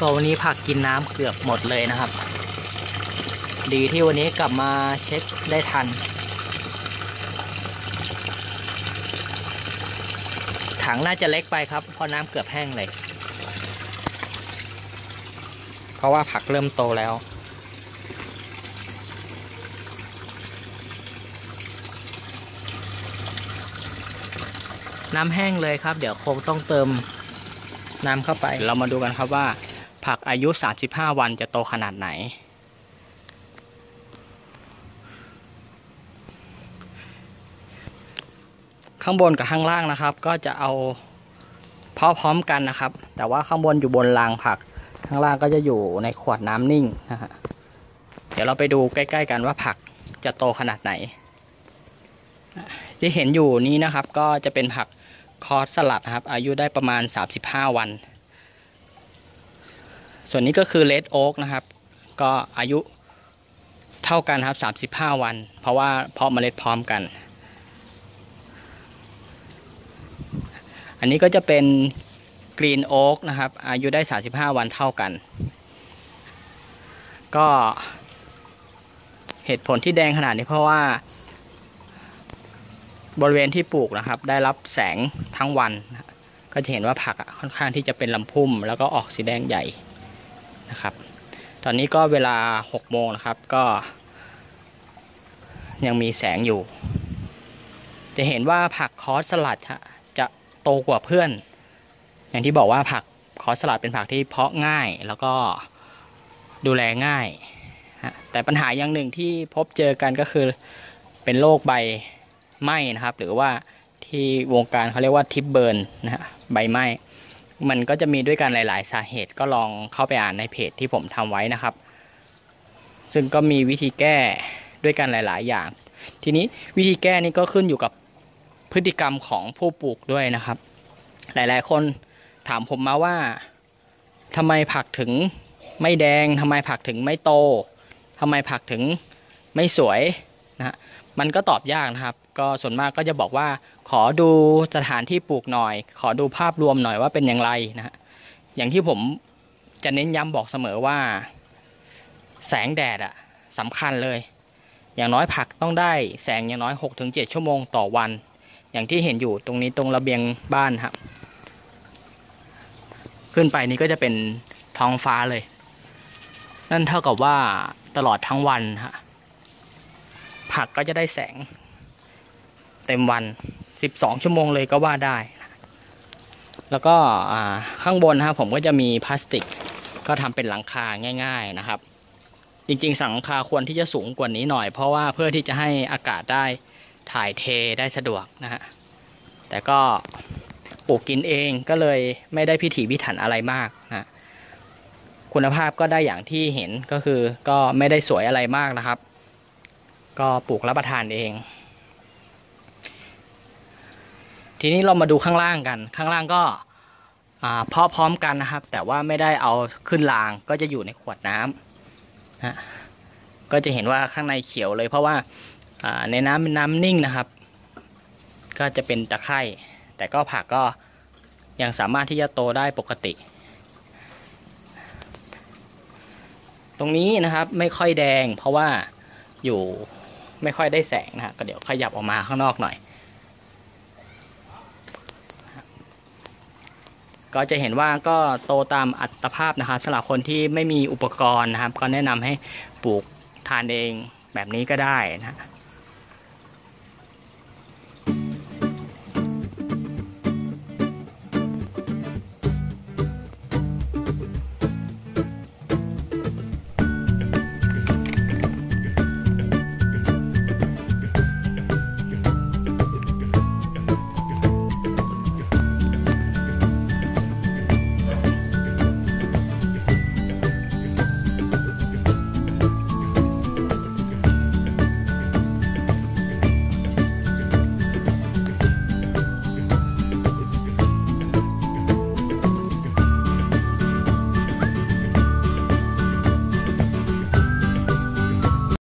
ก็วันนี้ผักกินน้ำเกือบหมดเลยนะครับ ดีที่วันนี้กลับมาเช็คได้ทัน ถังน่าจะเล็กไปครับเพราะน้ำเกือบแห้งเลย เพราะว่าผักเริ่มโตแล้วน้ำแห้งเลยครับ เดี๋ยวคงต้องเติมน้ำเข้าไป เรามาดูกันครับว่า ผักอายุ 35 วันจะโตขนาดไหน ข้างบนกับข้างล่างนะครับ ก็จะเอาเพาะพร้อมกันนะครับ แต่ว่าข้างบนอยู่บนรางผัก ข้างล่างก็จะอยู่ในขวดน้ำนิ่งนะฮะเดี๋ยวเราไปดูใกล้ ๆ กันว่าผักจะโตขนาดไหน ที่เห็นอยู่นี้นะครับก็จะเป็นผักคอร์สสลัดนะครับ อายุได้ประมาณ 35 วัน ส่วนนี้ก็คือเลดโอ๊กนะครับ ก็อายุเท่ากันครับ 35 วัน เพราะว่าเพาะเมล็ดพร้อมกัน อันนี้ก็จะเป็นกรีนโอ๊กนะครับ อายุได้ 35 วันเท่ากัน ก็เหตุผลที่แดงขนาดนี้เพราะว่า บริเวณที่ปลูกนะครับ ได้รับแสงทั้งวัน ก็จะเห็นว่าผักค่อนข้างที่จะเป็นลำพุ่ม แล้วก็ออกสีแดงใหญ่ นะครับ ตอนนี้ก็เวลา6โมงนะครับก็ ยังมีแสงอยู่ จะเห็นว่าผักคอสสลัดจะโตกว่าเพื่อน อย่างที่บอกว่าผักคอสสลัดเป็นผักที่เพาะง่ายแล้วก็ดูแลง่ายแต่ปัญหาอย่างหนึ่งที่พบเจอกันก็คือเป็นโรคใบไหม้นะครับ หรือว่าที่วงการเขาเรียกว่าทิปเบิร์นนะฮะใบไหม้ มันก็จะมีด้วยกันหลาย ๆ สาเหตุก็ลองเข้าไปอ่านในเพจที่ผมทำไว้นะครับ ซึ่งก็มีวิธีแก้ด้วยกันหลาย ๆ อย่าง ทีนี้วิธีแก้นี่ก็ขึ้นอยู่กับพฤติกรรมของผู้ปลูกด้วยนะครับ หลาย ๆ คนถามผมมาว่าทำไมผักถึงไม่แดงทำไมผักถึงไม่โตทำไมผักถึงไม่สวยนะมันก็ตอบยากนะครับ ก็ส่วนมากก็จะบอกว่าขอดูสถานที่ปลูกหน่อย ขอดูภาพรวมหน่อยว่าเป็นอย่างไรนะฮะอย่างที่ผมจะเน้นย้ำบอกเสมอว่า แสงแดดอะสำคัญเลย อย่างน้อยผักต้องได้แสงอย่างน้อย 6-7 ชั่วโมงต่อวัน อย่างที่เห็นอยู่ตรงนี้ตรงระเบียงบ้านครับ ขึ้นไปนี่ก็จะเป็นท้องฟ้าเลย นั่นเท่ากับว่าตลอดทั้งวันฮะผักก็จะได้แสง เต็มวัน 12 ชั่วโมงเลยก็ว่าได้ แล้วก็ข้างบนนะครับผมก็จะมีพลาสติก ก็ทำเป็นหลังคาง่าย ๆนะครับ จริงๆสังหลังคาควรที่จะสูงกว่านี้หน่อย เพราะว่าเพื่อที่จะให้อากาศได้ถ่ายเทได้สะดวกนะฮะแต่ก็ปลูกกินเองก็เลยไม่ได้พิถีพิถันอะไรมากนะคุณภาพก็ได้อย่างที่เห็นก็คือก็ไม่ได้สวยอะไรมากนะครับ ก็ปลูกรับประทานเอง ทีนี้เรามาดูข้างล่างกัน ข้างล่างก็เพาะพร้อมกันนะครับ แต่ว่าไม่ได้เอาขึ้นรางก็จะอยู่ในขวดน้ำนะก็จะเห็นว่าข้างในเขียวเลย เพราะว่าในน้ำเป็นน้ำนิ่งนะครับ ก็จะเป็นตะไคร่แต่ก็ผักก็ยังสามารถที่จะโตได้ปกติ ตรงนี้นะครับไม่ค่อยแดงเพราะว่าอยู่ไม่ค่อยได้แสงนะก็เดี๋ยวขยับออกมาข้างนอกหน่อย ก็จะเห็นว่าก็โตตามอัตภาพนะครับสำหรับคนที่ไม่มีอุปกรณ์นะครับ ก็แนะนำให้ปลูกทานเองแบบนี้ก็ได้นะ